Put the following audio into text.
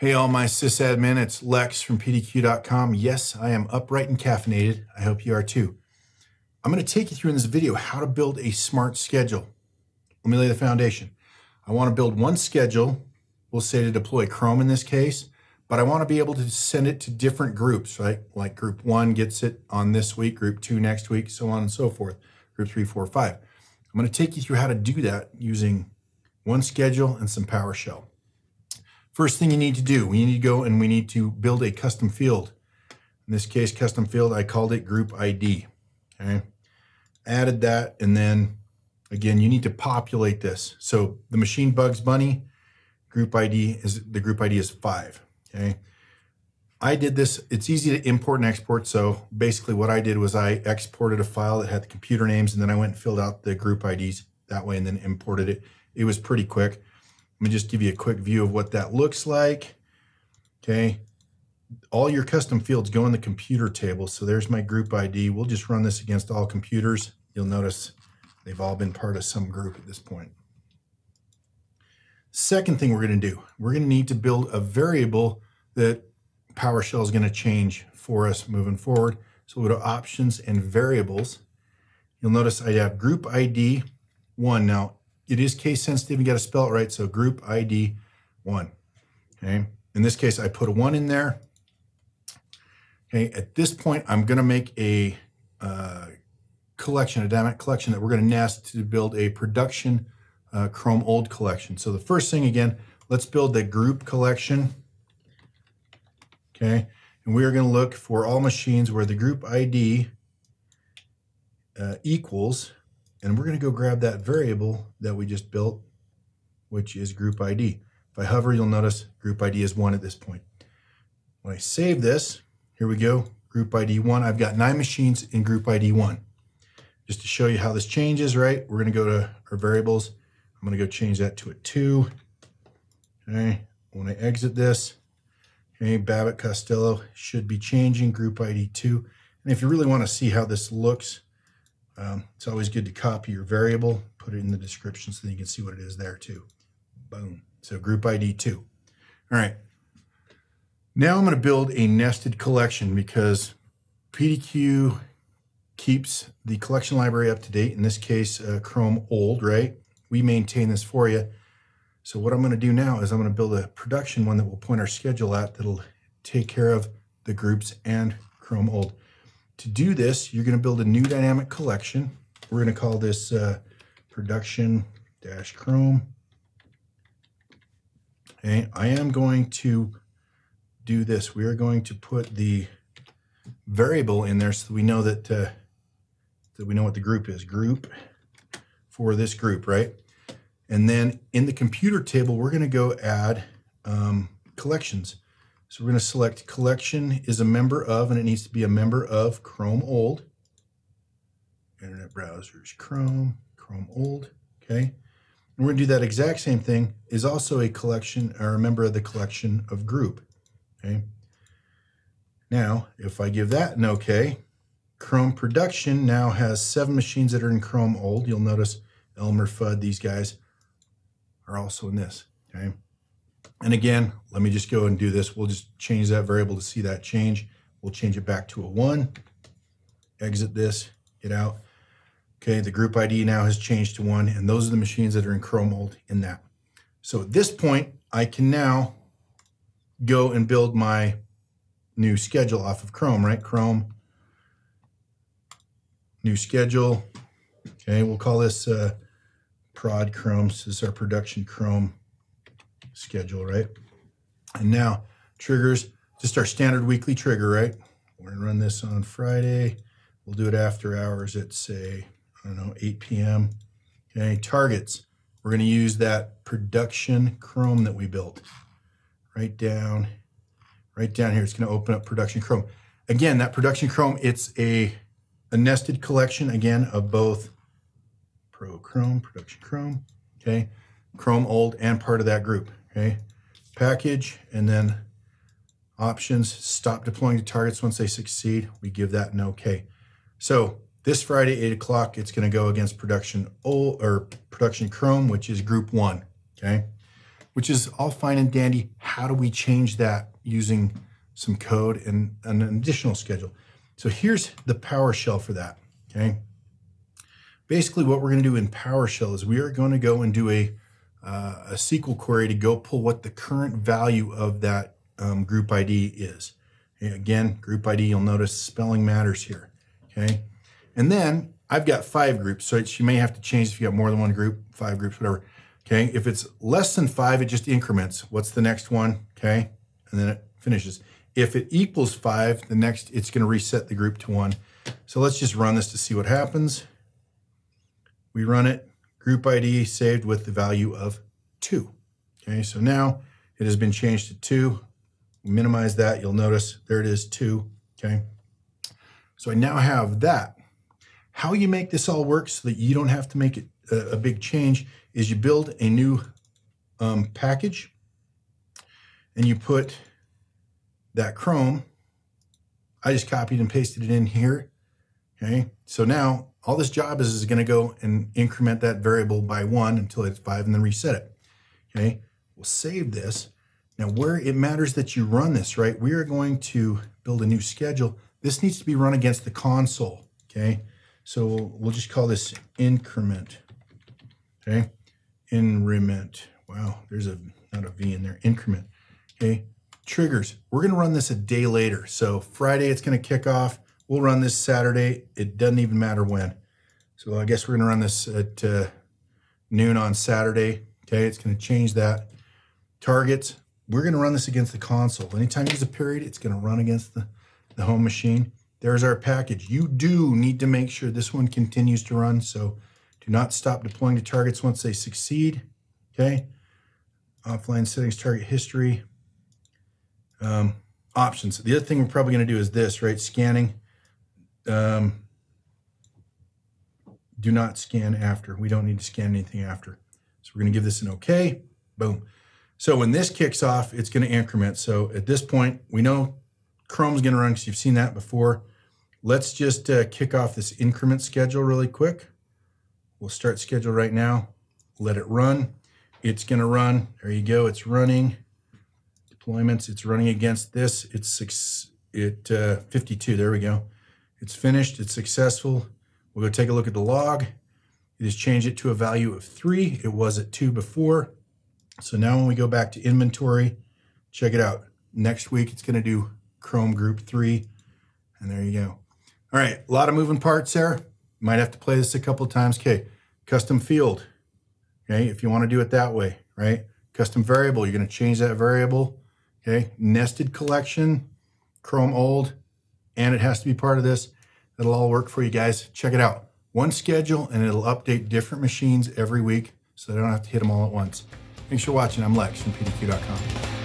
Hey, all my sysadmin, it's Lex from PDQ.com. Yes, I am upright and caffeinated. I hope you are too. I'm going to take you through in this video how to build a smart schedule. Let me lay the foundation. I want to build one schedule, we'll say to deploy Chrome in this case, but I want to be able to send it to different groups, right? Like group one gets it on this week, group two next week, so on and so forth, group three, four, five. I'm going to take you through how to do that using one schedule and some PowerShell. First thing you need to do, we need to go and we need to build a custom field. In this case, custom field, I called it group ID. Okay. Added that, and then again, you need to populate this. So the machine Bugs Bunny group ID is the group ID is five. Okay. I did this, it's easy to import and export. So basically what I did was I exported a file that had the computer names and then I went and filled out the group IDs that way and then imported it. It was pretty quick. Let me just give you a quick view of what that looks like. Okay. All your custom fields go in the computer table. So there's my group ID. We'll just run this against all computers. You'll notice they've all been part of some group at this point. Second thing we're going to do, we're going to need to build a variable that PowerShell is going to change for us moving forward. So we'll go to options and variables. You'll notice I have group ID one. Now it is case sensitive. You got to spell it right. So group ID one. Okay. In this case, I put a one in there. Okay. At this point, I'm going to make a uh, collection, a dynamic collection that we're going to nest to build a production uh, Chrome old collection. So the first thing again, let's build the group collection. Okay. And we are going to look for all machines where the group ID uh, equals and we're going to go grab that variable that we just built, which is group ID. If I hover, you'll notice group ID is 1 at this point. When I save this, here we go, group ID 1. I've got nine machines in group ID 1. Just to show you how this changes, right, we're going to go to our variables. I'm going to go change that to a 2. Okay, when I exit this, okay, Babbitt Costello should be changing group ID 2. And if you really want to see how this looks, um, it's always good to copy your variable, put it in the description so that you can see what it is there too. Boom. So group ID 2. All right. Now I'm going to build a nested collection because PDQ keeps the collection library up to date. In this case, uh, Chrome old, right? We maintain this for you. So what I'm going to do now is I'm going to build a production one that will point our schedule at that'll take care of the groups and Chrome old. To do this, you're going to build a new dynamic collection. We're going to call this uh, production dash Chrome. Okay, I am going to do this. We are going to put the variable in there so we know that uh, that we know what the group is. Group for this group, right? And then in the computer table, we're going to go add um, collections. So we're going to select collection is a member of, and it needs to be a member of Chrome Old. Internet browsers, Chrome, Chrome Old, okay? And we're going to do that exact same thing, is also a collection or a member of the collection of group, okay? Now, if I give that an okay, Chrome production now has seven machines that are in Chrome Old. You'll notice Elmer Fudd, these guys are also in this, okay? And again, let me just go and do this. We'll just change that variable to see that change. We'll change it back to a one, exit this, get out. Okay, the group ID now has changed to one, and those are the machines that are in Chrome old in that. So at this point, I can now go and build my new schedule off of Chrome, right? Chrome, new schedule. Okay, we'll call this uh, prod Chrome. So This is our production Chrome schedule, right? And now triggers, just our standard weekly trigger, right? We're gonna run this on Friday. We'll do it after hours at say, I don't know, 8 p.m. Okay, targets. We're gonna use that production Chrome that we built. Right down, right down here. It's gonna open up production Chrome. Again, that production Chrome, it's a, a nested collection, again, of both Pro Chrome, production Chrome, okay? Chrome old and part of that group okay? Package, and then options, stop deploying to targets once they succeed. We give that an okay. So this Friday, 8 o'clock, it's going to go against production or production Chrome, which is group one, okay? which is all fine and dandy. How do we change that using some code and an additional schedule? So here's the PowerShell for that, okay? Basically what we're gonna do in PowerShell is we are gonna go and do a, uh, a SQL query to go pull what the current value of that um, group ID is. Again, group ID, you'll notice spelling matters here, okay? And then I've got five groups, so you may have to change if you got more than one group, five groups, whatever. Okay, if it's less than five, it just increments. What's the next one? Okay, and then it finishes. If it equals five, the next, it's gonna reset the group to one. So let's just run this to see what happens. We run it, group ID saved with the value of two. Okay, so now it has been changed to two. Minimize that, you'll notice there it is, two, okay? So I now have that. How you make this all work so that you don't have to make it a, a big change is you build a new um, package and you put that Chrome. I just copied and pasted it in here. Okay, so now all this job is, is going to go and increment that variable by one until it's five and then reset it. Okay, we'll save this. Now where it matters that you run this, right, we are going to build a new schedule. This needs to be run against the console, okay? So we'll, just call this increment, okay? Increment, wow, there's a, not a V in there, increment, okay? Triggers, we're gonna run this a day later. So Friday it's gonna kick off. We'll run this Saturday. It doesn't even matter when. So I guess we're gonna run this at uh, noon on Saturday. Okay, it's gonna change that. Targets, we're gonna run this against the console. Anytime you use a period, it's gonna run against the, the home machine. There's our package. You do need to make sure this one continues to run. So do not stop deploying to targets once they succeed. Okay. Offline settings, target history. Um, options. The other thing we're probably going to do is this, right? Scanning. Um, do not scan after. We don't need to scan anything after. So we're going to give this an OK. Boom. So when this kicks off, it's going to increment. So at this point, we know Chrome's going to run because you've seen that before. Let's just uh, kick off this increment schedule really quick. We'll start schedule right now. Let it run. It's going to run. There you go. It's running. Deployments. It's running against this. It's six, it uh, 52. There we go. It's finished. It's successful. We'll go take a look at the log. It has changed it to a value of three. It was at two before. So now when we go back to inventory, check it out. Next week, it's going to do Chrome Group 3. And there you go. All right, a lot of moving parts there. Might have to play this a couple times. Okay, custom field. Okay, if you want to do it that way, right? Custom variable, you're going to change that variable. Okay, nested collection, Chrome old, and it has to be part of this. It'll all work for you guys. Check it out. One schedule, and it'll update different machines every week so they don't have to hit them all at once. Thanks for watching. I'm Lex from PDQ.com.